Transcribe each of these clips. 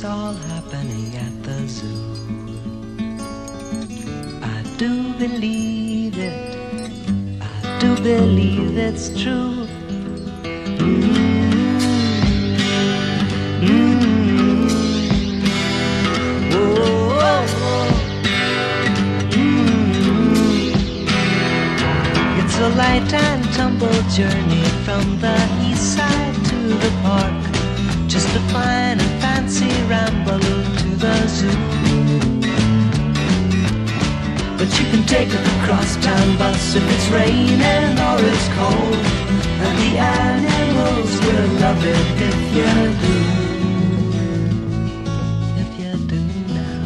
it's all happening at the zoo. I do believe it. I do believe it's true. Mm. Mm. Oh, oh, oh. Mm. It's a light and tumble journey from the east side to the park. Just a fine and fancy ramble to the zoo. But you can take a crosstown bus if it's raining or it's cold. And the animals will love it if you do. If you do now.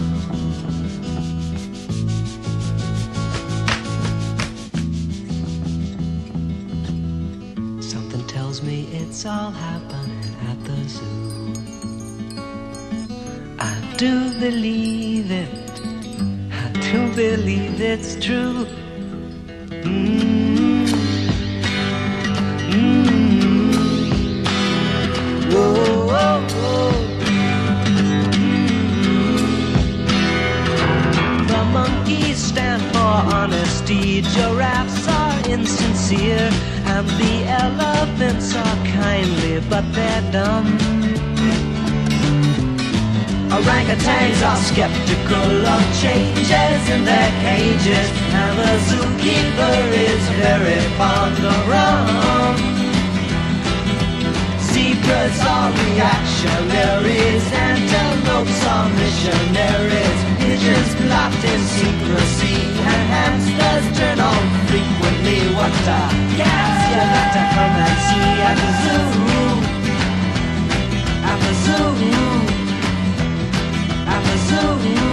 Something tells me it's all happening at the zoo. Do believe it. I do believe it's true. Mm. Mm. The monkeys stand for honesty, giraffes are insincere, and the elephants are kindly, but they're dumb. Orangutans are skeptical of changes in their cages, and the zookeeper is very fond of rum. Zebras are reactionaries, antelopes are missionaries, pigeons plot in secrecy, at